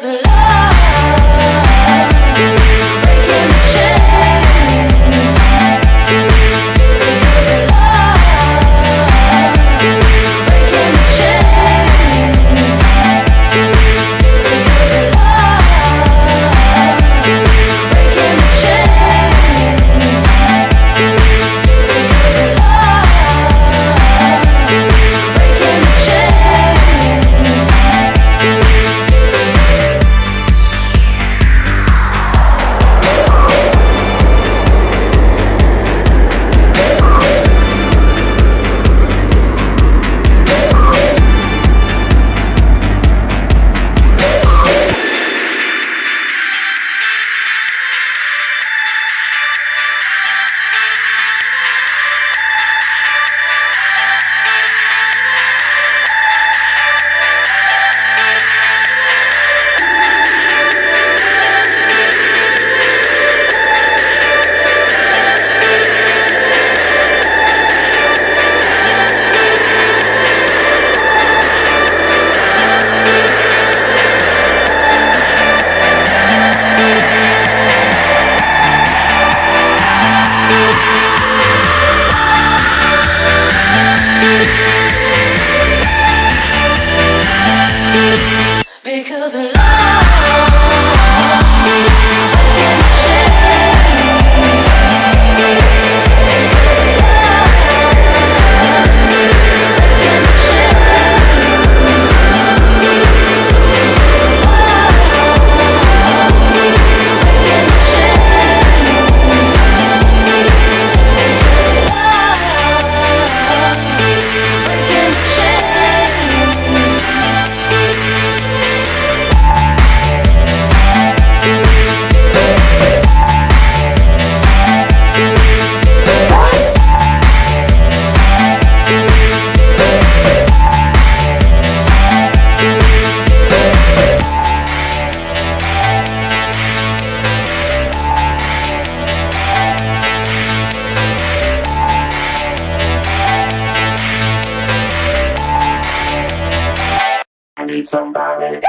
doesn't love, need somebody.